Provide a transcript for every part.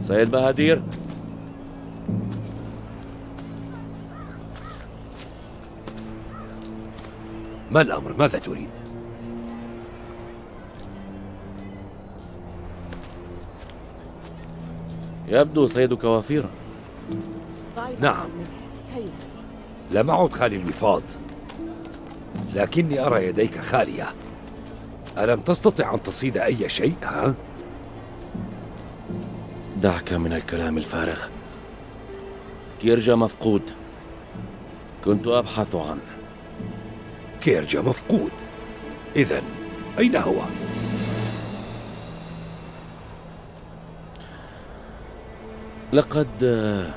سيد بهادير. ما الأمر؟ ماذا تريد؟ يبدو سيدك وفيرا نعم. لم أعد خالي الوفاض. لكني أرى يديك خالية. ألم تستطع أن تصيد أي شيء ها؟ دعك من الكلام الفارغ. كيرجا مفقود. كنت أبحث عنه كيرجا مفقود. إذا أين هو؟ لقد آه،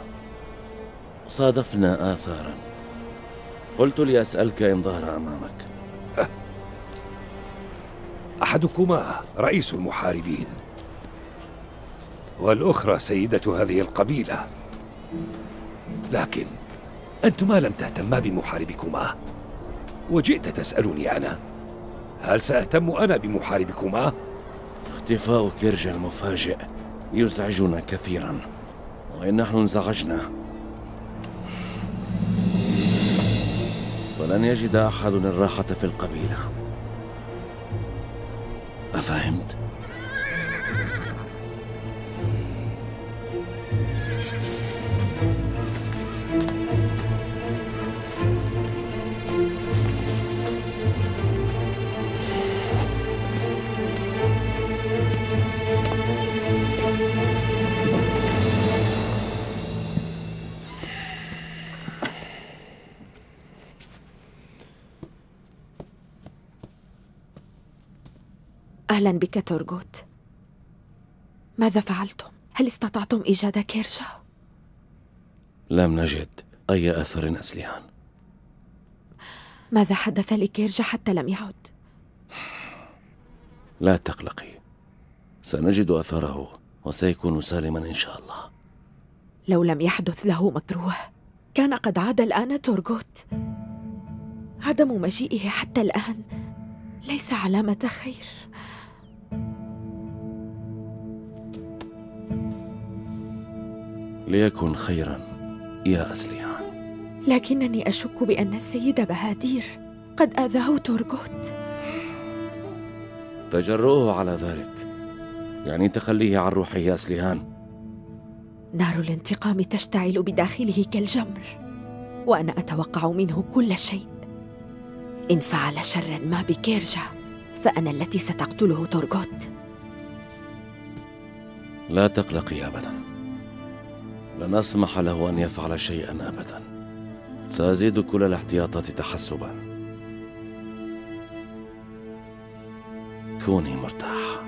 صادفنا آثارا. قلت لأسألك إن ظهر أمامك. أحدكما رئيس المحاربين. والأخرى سيدة هذه القبيلة. لكن أنتما لم تهتما بمحاربكما. وجئت تسألني أنا هل سأهتم أنا بمحاربكما؟ اختفاء كيرجا المفاجئ يزعجنا كثيرا. وإن نحن انزعجنا. فلن يجد أحد الراحة في القبيلة. أفهمت؟ أهلا بك تورغوت ماذا فعلتم؟ هل استطعتم إيجاد كيرجا؟ لم نجد أي أثر أسلحان ماذا حدث لكيرجا حتى لم يعد؟ لا تقلقي سنجد أثره وسيكون سالما إن شاء الله لو لم يحدث له مكروه كان قد عاد الآن تورغوت عدم مجيئه حتى الآن ليس علامة خير ليكن خيرا يا أسليان لكنني أشك بأن السيد بهادير قد آذاه تورغوت. تجرؤه على ذلك. يعني تخليه عن روحه يا أسليهان. نار الانتقام تشتعل بداخله كالجمر وأنا أتوقع منه كل شيء. إن فعل شرا ما بكيرجا فأنا التي ستقتله تورغوت. لا تقلقي أبدا. لن أسمح له أن يفعل شيئا أبدا. سأزيد كل الاحتياطات تحسبا. كوني مرتاحه